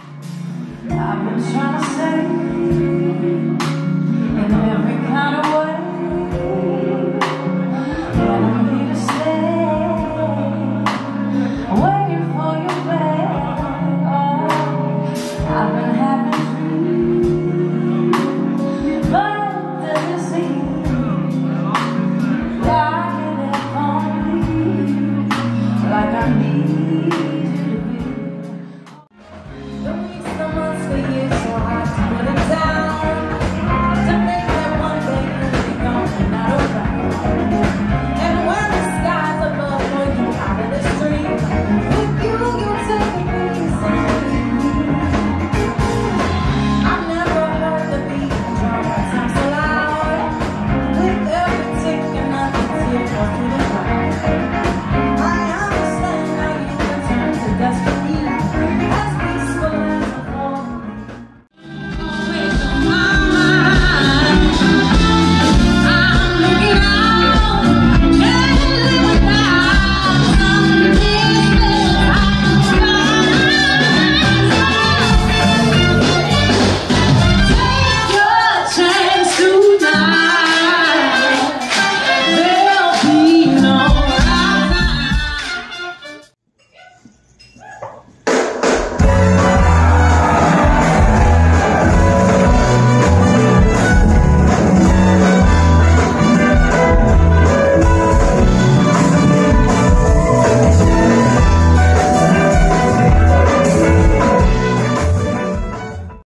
I've been trying to say in every kind of way I'm here to stay, waiting for you back. I've been having dreams, but it on me, like I need Thank you.